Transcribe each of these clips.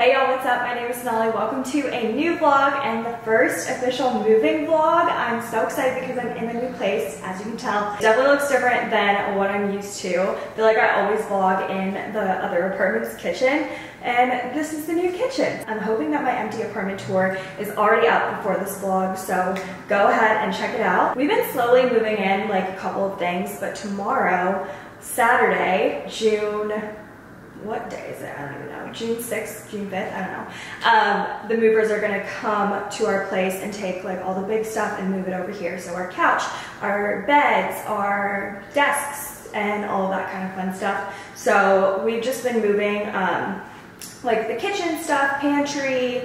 Hey y'all, what's up? My name is Sonali. Welcome to a new vlog and the first official moving vlog. I'm so excited because I'm in a new place, as you can tell. It definitely looks different than what I'm used to. I feel like I always vlog in the other apartment's kitchen and this is the new kitchen. I'm hoping that my empty apartment tour is already up before this vlog, so go ahead and check it out. We've been slowly moving in like a couple of things, but tomorrow, Saturday, June what day is it? I don't even know. June 6th, June 5th, I don't know. Um, the movers are gonna come to our place and take like all the big stuff and move it over here. So our couch, our beds, our desks, and all that kind of fun stuff. So we've just been moving um, like the kitchen stuff, pantry,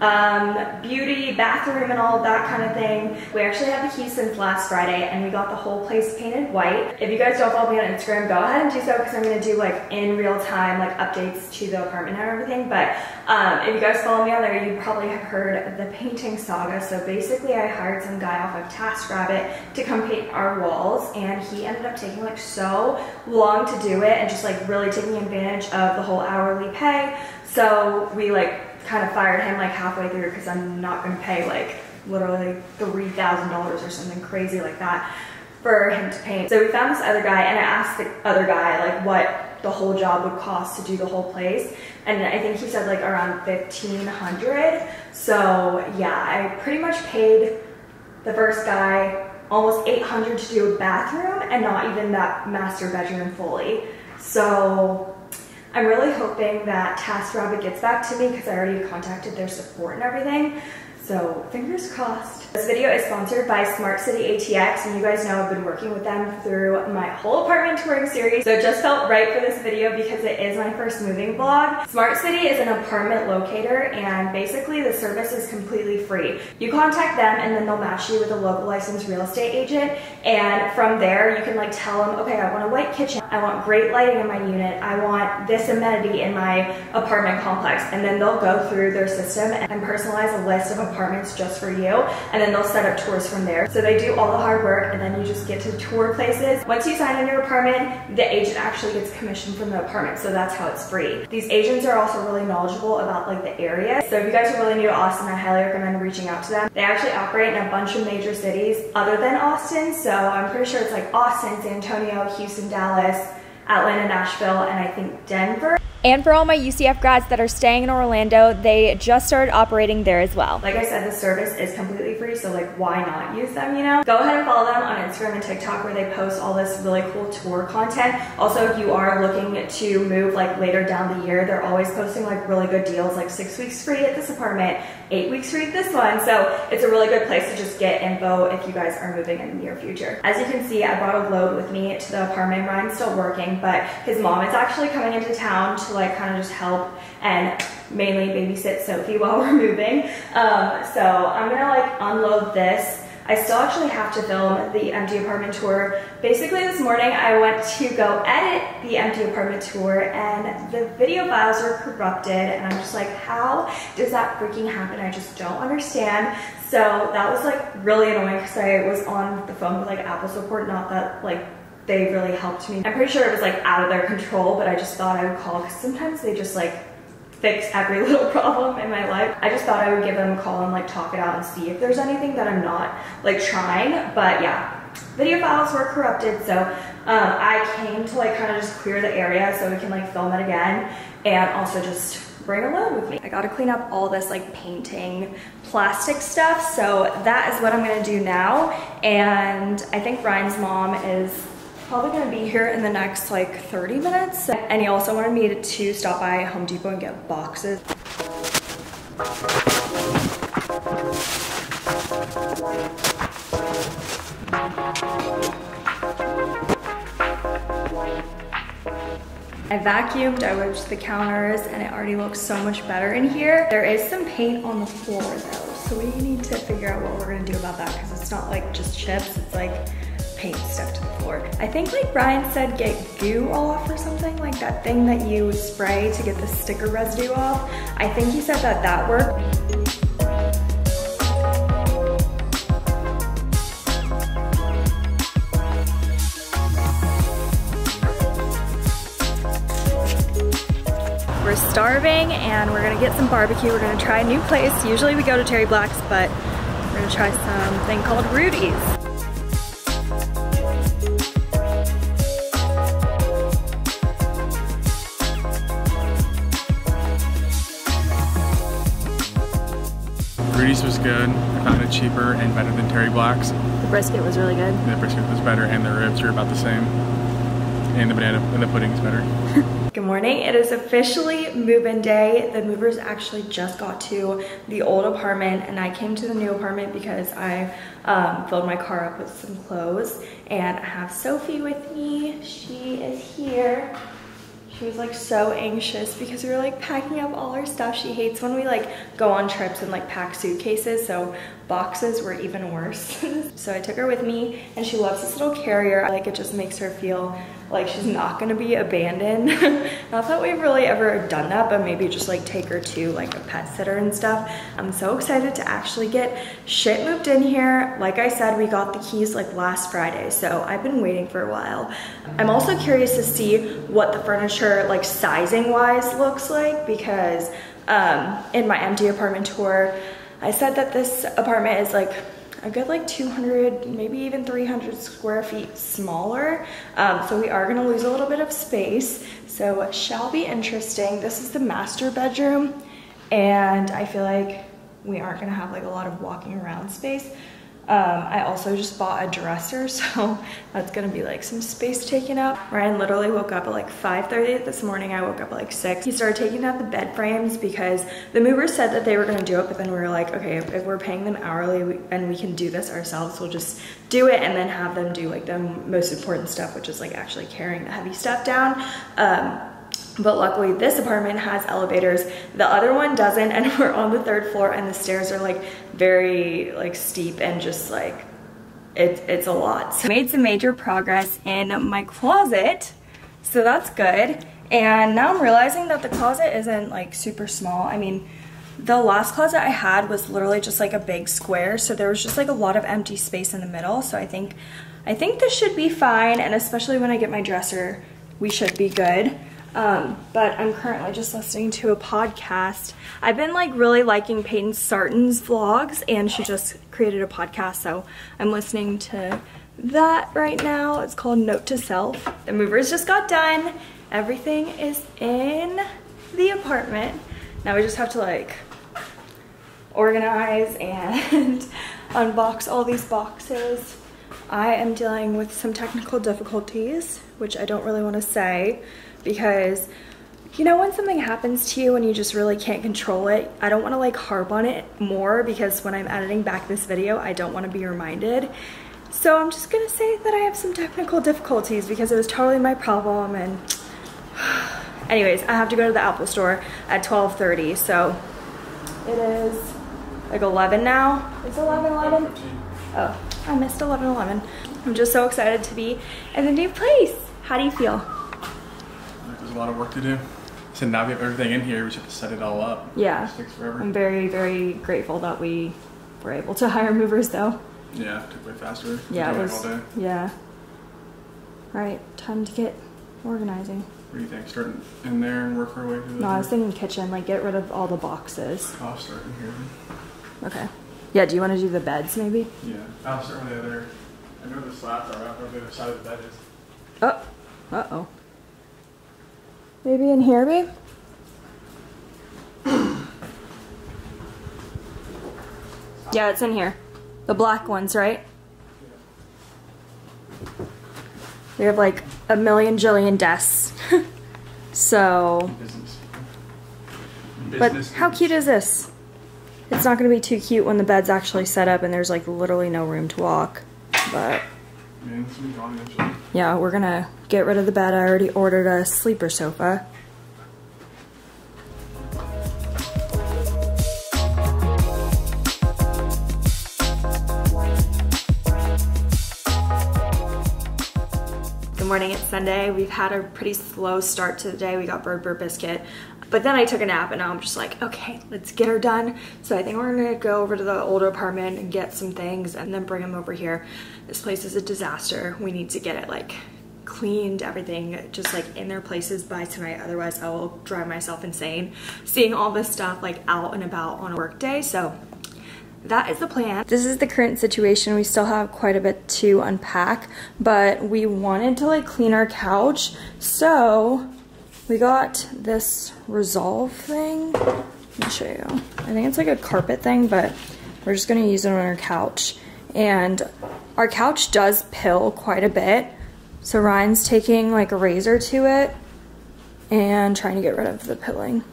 um, beauty, bathroom, and all that kind of thing. We actually had the since last Friday and we got the whole place painted white. If you guys don't follow me on Instagram, go ahead and do so because I'm gonna do like in real time like updates to the apartment and everything. But um, if you guys follow me on there, you probably have heard the painting saga. So basically I hired some guy off of TaskRabbit to come paint our walls and he ended up taking like so long to do it and just like really taking advantage of the whole hourly pay. So we like kind of fired him like halfway through because I'm not going to pay like literally $3,000 or something crazy like that for him to paint. So we found this other guy and I asked the other guy like what the whole job would cost to do the whole place. And I think he said like around 1500 So yeah, I pretty much paid the first guy almost 800 to do a bathroom and not even that master bedroom fully. So I'm really hoping that TaskRabbit gets back to me because I already contacted their support and everything. So fingers crossed. This video is sponsored by Smart City ATX and you guys know I've been working with them through my whole apartment touring series. So it just felt right for this video because it is my first moving vlog. Smart City is an apartment locator and basically the service is completely free. You contact them and then they'll match you with a local licensed real estate agent and from there you can like tell them, okay, I want a white kitchen, I want great lighting in my unit, I want this amenity in my apartment complex and then they'll go through their system and personalize a list of apartments just for you and then they'll set up tours from there. So they do all the hard work and then you just get to tour places. Once you sign in your apartment, the agent actually gets commission from the apartment. So that's how it's free. These agents are also really knowledgeable about like the area. So if you guys are really new to Austin, I highly recommend reaching out to them. They actually operate in a bunch of major cities other than Austin. So I'm pretty sure it's like Austin, San Antonio, Houston, Dallas, Atlanta, Nashville, and I think Denver. And for all my UCF grads that are staying in Orlando, they just started operating there as well. Like I said, the service is completely free, so like why not use them, you know? Go ahead and follow them on Instagram and TikTok where they post all this really cool tour content. Also, if you are looking to move like later down the year, they're always posting like really good deals, like six weeks free at this apartment, eight weeks free at this one. So it's a really good place to just get info if you guys are moving in the near future. As you can see, I brought a load with me to the apartment. Ryan's still working, but his mom is actually coming into town to like kind of just help and mainly babysit Sophie while we're moving. Um, so I'm gonna like unload this. I still actually have to film the empty apartment tour. Basically this morning I went to go edit the empty apartment tour and the video files were corrupted and I'm just like, how does that freaking happen? I just don't understand. So that was like really annoying because I was on the phone with like Apple support, not that like they really helped me. I'm pretty sure it was like out of their control, but I just thought I would call because sometimes they just like fix every little problem in my life. I just thought I would give them a call and like talk it out and see if there's anything that I'm not like trying. But yeah, video files were corrupted. So um, I came to like kind of just clear the area so we can like film it again and also just bring a load with me. I gotta clean up all this like painting plastic stuff. So that is what I'm gonna do now. And I think Ryan's mom is probably gonna be here in the next like 30 minutes. And he also wanted me to stop by Home Depot and get boxes. I vacuumed, I wiped the counters, and it already looks so much better in here. There is some paint on the floor though, so we need to figure out what we're gonna do about that because it's not like just chips, it's like paint stuff to the floor. I think like Ryan said get goo off or something, like that thing that you spray to get the sticker residue off. I think he said that that worked. We're starving and we're gonna get some barbecue. We're gonna try a new place. Usually we go to Terry Black's, but we're gonna try something called Rudy's. Good. I found it cheaper and better than Terry Black's. The brisket was really good. The brisket was better and the ribs are about the same. And the banana and the pudding is better. Good morning. It is officially move-in day. The movers actually just got to the old apartment and I came to the new apartment because I um, filled my car up with some clothes and I have Sophie with me. She is here. She was like so anxious because we were like packing up all our stuff. She hates when we like go on trips and like pack suitcases. So boxes were even worse. so I took her with me and she loves this little carrier. Like it just makes her feel like she's not gonna be abandoned. not that we've really ever done that, but maybe just like take her to like a pet sitter and stuff. I'm so excited to actually get shit moved in here. Like I said, we got the keys like last Friday, so I've been waiting for a while. I'm also curious to see what the furniture like sizing wise looks like because um, in my empty apartment tour, I said that this apartment is like a good like 200, maybe even 300 square feet smaller. Um, so we are gonna lose a little bit of space. So shall be interesting. This is the master bedroom and I feel like we aren't gonna have like a lot of walking around space. Um, I also just bought a dresser, so that's gonna be like some space taken up. Ryan literally woke up at like 5.30 this morning. I woke up at like six. He started taking out the bed frames because the movers said that they were gonna do it, but then we were like, okay, if, we're paying them hourly and we can do this ourselves, we'll just do it and then have them do like the most important stuff, which is like actually carrying the heavy stuff down. Um, but luckily this apartment has elevators. The other one doesn't and we're on the third floor and the stairs are like very like steep and just like it, it's a lot. So made some major progress in my closet so that's good. And now I'm realizing that the closet isn't like super small. I mean the last closet I had was literally just like a big square so there was just like a lot of empty space in the middle. So I think I think this should be fine and especially when I get my dresser we should be good um, but I'm currently just listening to a podcast. I've been like really liking Payton Sartain's vlogs and she just created a podcast so I'm listening to that right now. It's called Note to Self. The movers just got done. Everything is in the apartment. Now we just have to like organize and unbox all these boxes. I am dealing with some technical difficulties, which I don't really want to say because you know when something happens to you and you just really can't control it i don't want to like harp on it more because when i'm editing back this video i don't want to be reminded. So i'm just gonna say that i have some technical difficulties because it was totally my problem and anyways i have to go to the apple store at 12:30. so it is like 11 now? It's 11 11 oh i missed 11 11 i'm just so excited to be in the new place. How do you feel a lot of work to do. So now we have everything in here, we just have to set it all up. Yeah. It takes forever. I'm very, very grateful that we were able to hire movers though. Yeah, it took way faster. Yeah, it was, yeah. All right, time to get organizing. What do you think? Start in there and work our way through the No, I was thinking kitchen, like get rid of all the boxes. I'll start in here. Okay. Yeah, do you want to do the beds maybe? Yeah. I'll start on the other. I know the slats are out on the other side of the bed is. Oh, uh-oh. Maybe in here, babe? yeah, it's in here. The black ones, right? We have like a million jillion desks. so, Business. but Business how cute is this? It's not gonna be too cute when the bed's actually set up and there's like literally no room to walk. But yeah, we're gonna get rid of the bed. I already ordered a sleeper sofa. Good morning, it's Sunday. We've had a pretty slow start to the day. We got Bird Bird Biscuit, but then I took a nap and now I'm just like, okay, let's get her done. So I think we're gonna go over to the older apartment and get some things and then bring them over here. This place is a disaster. We need to get it like cleaned everything just like in their places by tonight. Otherwise I will drive myself insane seeing all this stuff like out and about on a work day. So that is the plan. This is the current situation. We still have quite a bit to unpack, but we wanted to like clean our couch. So we got this Resolve thing. Let me show you. I think it's like a carpet thing, but we're just gonna use it on our couch. And our couch does pill quite a bit. So Ryan's taking like a razor to it and trying to get rid of the pilling.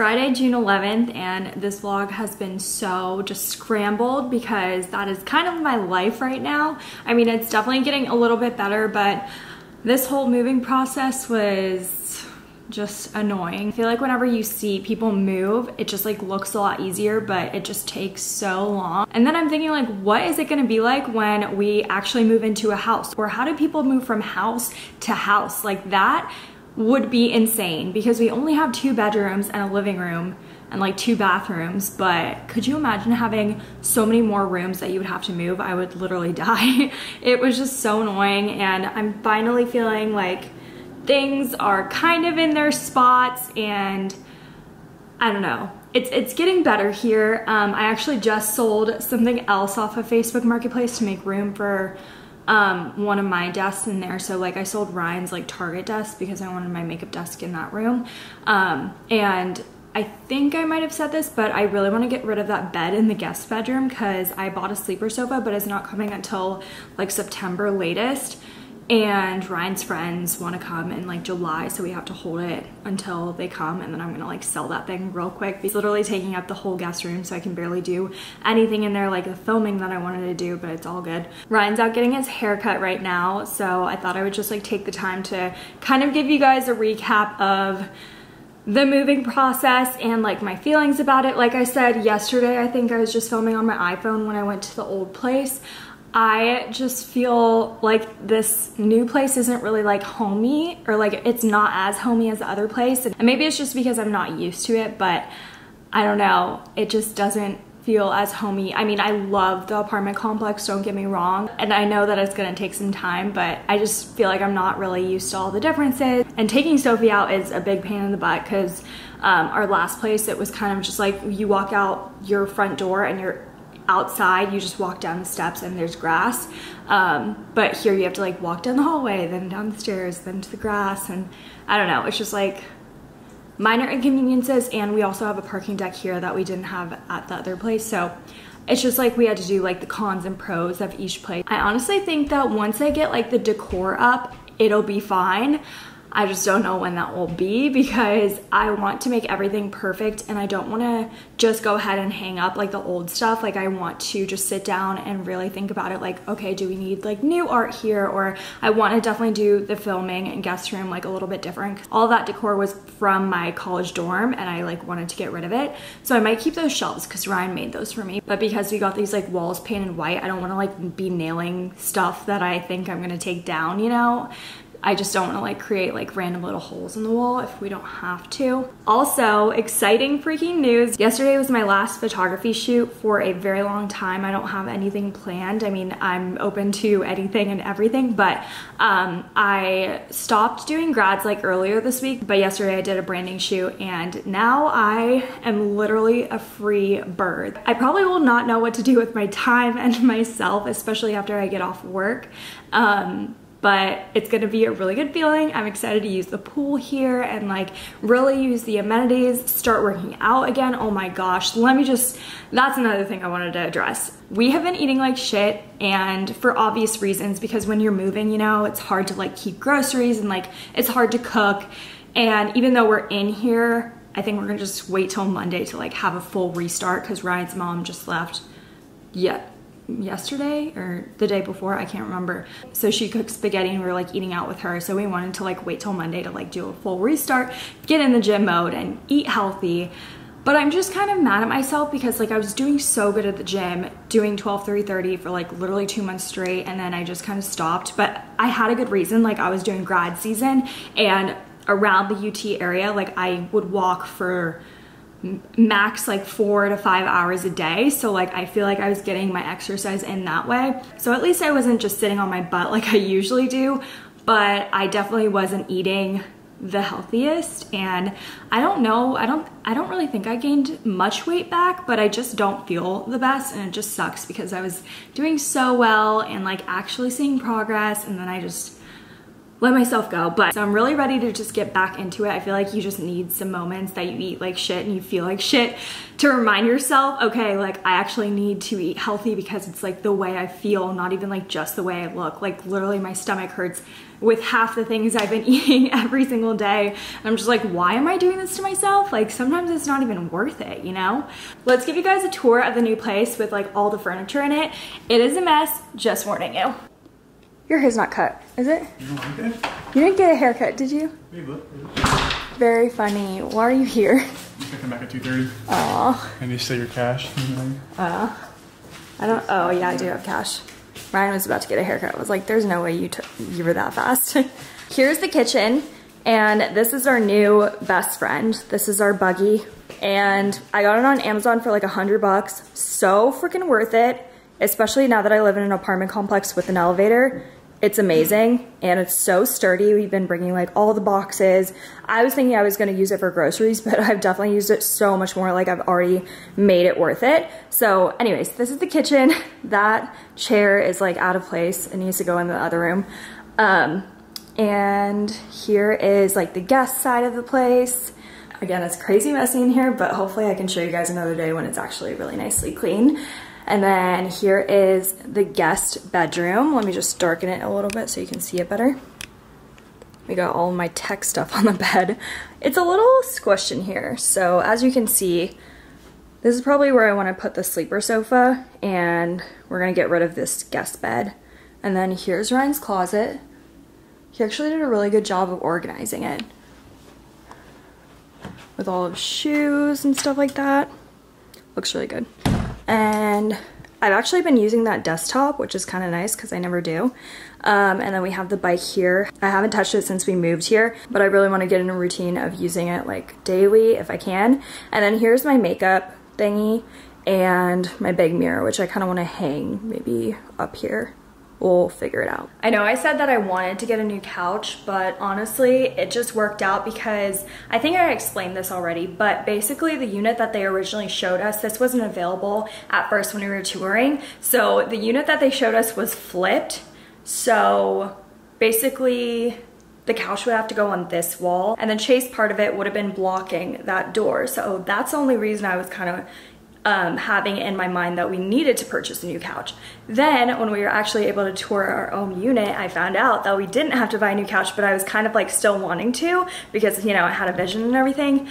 Friday, June 11th, and this vlog has been so just scrambled because that is kind of my life right now. I mean, it's definitely getting a little bit better, but this whole moving process was just annoying. I feel like whenever you see people move, it just like looks a lot easier, but it just takes so long. And then I'm thinking like, what is it gonna be like when we actually move into a house? Or how do people move from house to house? Like that would be insane because we only have two bedrooms and a living room and like two bathrooms, but could you imagine having so many more rooms that you would have to move? I would literally die. it was just so annoying and I'm finally feeling like things are kind of in their spots and I don't know. It's, it's getting better here. Um, I actually just sold something else off of Facebook Marketplace to make room for um, one of my desks in there. So like I sold Ryan's like Target desk because I wanted my makeup desk in that room. Um, and I think I might have said this, but I really want to get rid of that bed in the guest bedroom because I bought a sleeper sofa, but it's not coming until like September latest and Ryan's friends want to come in like July so we have to hold it until they come and then I'm gonna like sell that thing real quick. It's literally taking up the whole guest room so I can barely do anything in there like the filming that I wanted to do but it's all good. Ryan's out getting his haircut right now so I thought I would just like take the time to kind of give you guys a recap of the moving process and like my feelings about it. Like I said yesterday, I think I was just filming on my iPhone when I went to the old place. I just feel like this new place isn't really like homey or like it's not as homey as the other place. And maybe it's just because I'm not used to it, but I don't know. It just doesn't feel as homey. I mean, I love the apartment complex, don't get me wrong. And I know that it's gonna take some time, but I just feel like I'm not really used to all the differences. And taking Sophie out is a big pain in the butt because um, our last place, it was kind of just like you walk out your front door and you're outside you just walk down the steps and there's grass um, but here you have to like walk down the hallway then down the stairs then to the grass and I don't know it's just like minor inconveniences and we also have a parking deck here that we didn't have at the other place so it's just like we had to do like the cons and pros of each place. I honestly think that once I get like the decor up it'll be fine I just don't know when that will be because I want to make everything perfect and I don't want to just go ahead and hang up like the old stuff. Like I want to just sit down and really think about it like, okay, do we need like new art here? Or I want to definitely do the filming and guest room like a little bit different. All that decor was from my college dorm and I like wanted to get rid of it. So I might keep those shelves because Ryan made those for me. But because we got these like walls painted white, I don't want to like be nailing stuff that I think I'm going to take down, you know? I just don't wanna like create like random little holes in the wall if we don't have to. Also, exciting freaking news. Yesterday was my last photography shoot for a very long time. I don't have anything planned. I mean, I'm open to anything and everything, but um, I stopped doing grads like earlier this week, but yesterday I did a branding shoot and now I am literally a free bird. I probably will not know what to do with my time and myself, especially after I get off work. Um, but it's gonna be a really good feeling. I'm excited to use the pool here and like really use the amenities, start working out again. Oh my gosh, let me just, that's another thing I wanted to address. We have been eating like shit and for obvious reasons because when you're moving, you know, it's hard to like keep groceries and like it's hard to cook. And even though we're in here, I think we're gonna just wait till Monday to like have a full restart because Ryan's mom just left yet yesterday or the day before, I can't remember. So she cooked spaghetti and we were like eating out with her. So we wanted to like wait till Monday to like do a full restart, get in the gym mode and eat healthy. But I'm just kind of mad at myself because like I was doing so good at the gym, doing 12, 30, 30 for like literally two months straight. And then I just kind of stopped, but I had a good reason. Like I was doing grad season and around the UT area. Like I would walk for max like four to five hours a day. So like I feel like I was getting my exercise in that way. So at least I wasn't just sitting on my butt like I usually do, but I definitely wasn't eating the healthiest and I don't know I don't I don't really think I gained much weight back but I just don't feel the best and it just sucks because I was doing so well and like actually seeing progress and then I just let myself go. But so I'm really ready to just get back into it. I feel like you just need some moments that you eat like shit and you feel like shit to remind yourself, okay, like I actually need to eat healthy because it's like the way I feel, not even like just the way I look. Like literally my stomach hurts with half the things I've been eating every single day. And I'm just like, why am I doing this to myself? Like sometimes it's not even worth it, you know? Let's give you guys a tour of the new place with like all the furniture in it. It is a mess, just warning you. Your hair's not cut, is it? You, you didn't get a haircut, did you? Very funny. Why are you here? You can come back at 2.30. Aw. And you say your cash. Uh, I don't, oh yeah, I do have cash. Ryan was about to get a haircut. I was like, there's no way you, you were that fast. Here's the kitchen. And this is our new best friend. This is our buggy. And I got it on Amazon for like a hundred bucks. So freaking worth it. Especially now that I live in an apartment complex with an elevator. It's amazing and it's so sturdy. We've been bringing like all the boxes. I was thinking I was gonna use it for groceries, but I've definitely used it so much more. Like I've already made it worth it. So anyways, this is the kitchen. That chair is like out of place. It needs to go in the other room. Um, and here is like the guest side of the place. Again, it's crazy messy in here, but hopefully I can show you guys another day when it's actually really nicely clean. And then here is the guest bedroom. Let me just darken it a little bit so you can see it better. We got all my tech stuff on the bed. It's a little squished in here. So as you can see, this is probably where I want to put the sleeper sofa and we're going to get rid of this guest bed. And then here's Ryan's closet. He actually did a really good job of organizing it with all of shoes and stuff like that. Looks really good. And I've actually been using that desktop, which is kind of nice because I never do. Um, and then we have the bike here. I haven't touched it since we moved here, but I really want to get in a routine of using it like daily if I can. And then here's my makeup thingy and my big mirror, which I kind of want to hang maybe up here we'll figure it out. I know I said that I wanted to get a new couch, but honestly, it just worked out because I think I explained this already, but basically the unit that they originally showed us, this wasn't available at first when we were touring. So the unit that they showed us was flipped. So basically the couch would have to go on this wall and the chaise part of it would have been blocking that door. So that's the only reason I was kind of um, having in my mind that we needed to purchase a new couch. Then when we were actually able to tour our own unit, I found out that we didn't have to buy a new couch, but I was kind of like still wanting to because, you know, I had a vision and everything.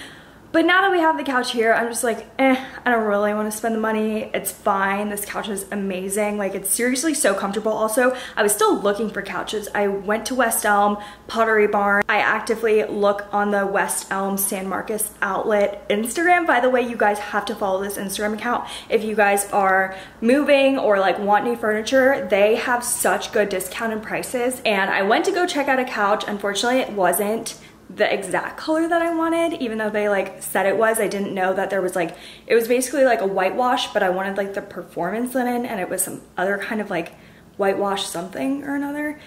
But now that we have the couch here, I'm just like, eh, I don't really want to spend the money. It's fine. This couch is amazing. Like, it's seriously so comfortable. Also, I was still looking for couches. I went to West Elm, Pottery Barn. I actively look on the West Elm San Marcos outlet Instagram. By the way, you guys have to follow this Instagram account if you guys are moving or like want new furniture. They have such good discounted prices. And I went to go check out a couch. Unfortunately, it wasn't the exact color that I wanted, even though they like said it was. I didn't know that there was like, it was basically like a whitewash, but I wanted like the performance linen and it was some other kind of like whitewash something or another.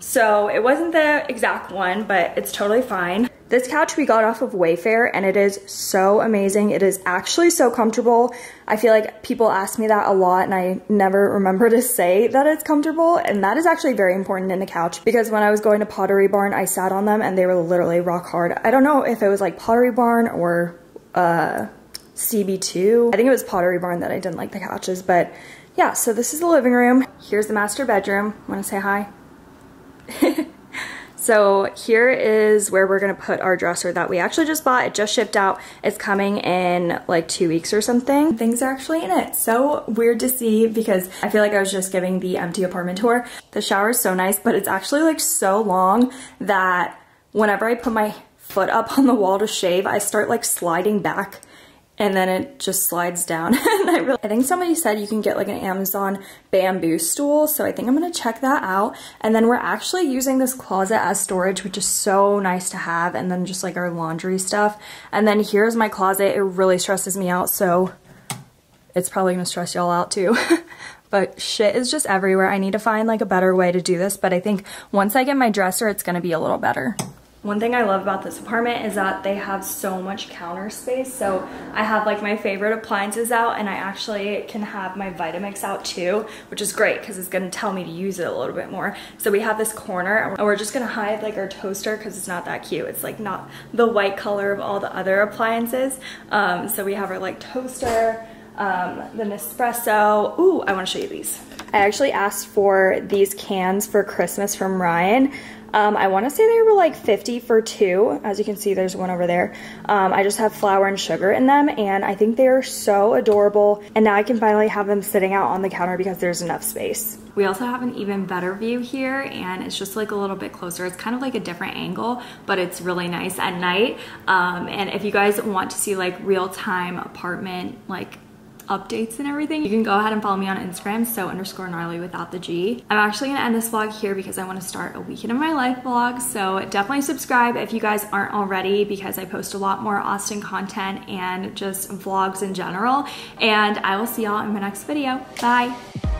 So it wasn't the exact one, but it's totally fine. This couch we got off of Wayfair and it is so amazing. It is actually so comfortable. I feel like people ask me that a lot and I never remember to say that it's comfortable. And that is actually very important in a couch because when I was going to Pottery Barn, I sat on them and they were literally rock hard. I don't know if it was like Pottery Barn or uh, CB2. I think it was Pottery Barn that I didn't like the couches, but yeah, so this is the living room. Here's the master bedroom. Wanna say hi? so here is where we're gonna put our dresser that we actually just bought. It just shipped out. It's coming in like two weeks or something. Things are actually in it. So weird to see because I feel like I was just giving the empty apartment tour. The shower is so nice, but it's actually like so long that whenever I put my foot up on the wall to shave, I start like sliding back and then it just slides down. and I, really, I think somebody said you can get like an Amazon bamboo stool, so I think I'm gonna check that out. And then we're actually using this closet as storage, which is so nice to have, and then just like our laundry stuff. And then here's my closet. It really stresses me out, so it's probably gonna stress y'all out too. but shit is just everywhere. I need to find like a better way to do this, but I think once I get my dresser, it's gonna be a little better. One thing I love about this apartment is that they have so much counter space. So I have like my favorite appliances out and I actually can have my Vitamix out too, which is great because it's gonna tell me to use it a little bit more. So we have this corner and we're just gonna hide like our toaster because it's not that cute. It's like not the white color of all the other appliances. Um, so we have our like toaster, um, the Nespresso. Ooh, I wanna show you these. I actually asked for these cans for Christmas from Ryan. Um, I want to say they were like 50 for two. As you can see, there's one over there. Um, I just have flour and sugar in them, and I think they are so adorable. And now I can finally have them sitting out on the counter because there's enough space. We also have an even better view here, and it's just like a little bit closer. It's kind of like a different angle, but it's really nice at night. Um, and if you guys want to see like real-time apartment, like updates and everything, you can go ahead and follow me on Instagram, so underscore gnarly without the G. I'm actually gonna end this vlog here because I wanna start a weekend of my life vlog, so definitely subscribe if you guys aren't already because I post a lot more Austin content and just vlogs in general. And I will see y'all in my next video. Bye.